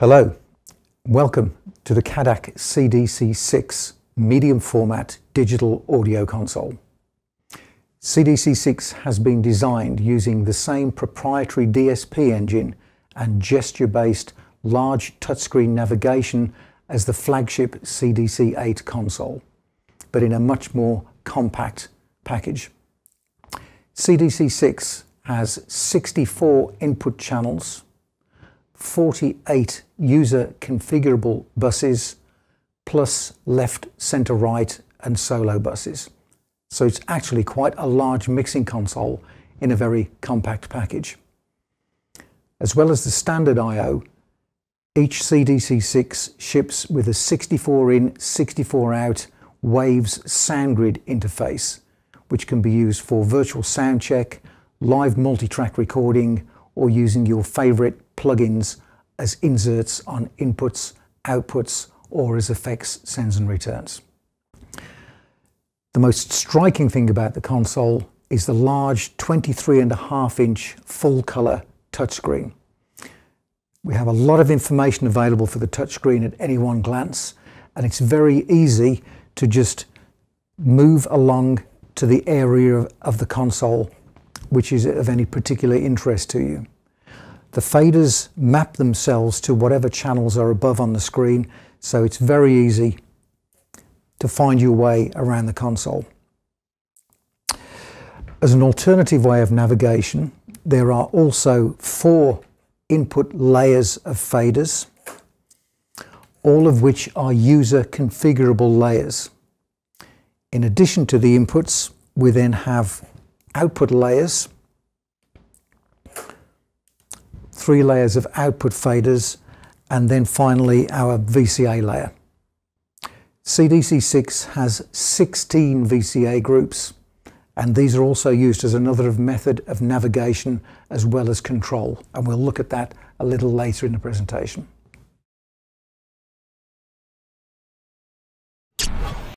Hello, welcome to the CADAC CDC6 medium format digital audio console. CDC6 has been designed using the same proprietary DSP engine and gesture-based large touchscreen navigation as the flagship CDC8 console, but in a much more compact package. CDC6 has 64 input channels 48 user configurable buses plus left, center, right and solo buses. So it's actually quite a large mixing console in a very compact package. As well as the standard I.O., each CDC6 ships with a 64 in, 64 out Waves SoundGrid interface, which can be used for virtual sound check, live multi-track recording, or using your favorite plugins as inserts on inputs, outputs, or as effects, sends and returns. The most striking thing about the console is the large 23.5 inch full color touchscreen. We have a lot of information available for the touchscreen at any one glance, and it's very easy to just move along to the area of the console which is of any particular interest to you. The faders map themselves to whatever channels are above on the screen, so it's very easy to find your way around the console. As an alternative way of navigation, there are also four input layers of faders, all of which are user configurable layers. In addition to the inputs, we then have output layers three layers of output faders, and then finally our VCA layer. CDC6 has 16 VCA groups, and these are also used as another method of navigation as well as control, and we'll look at that a little later in the presentation.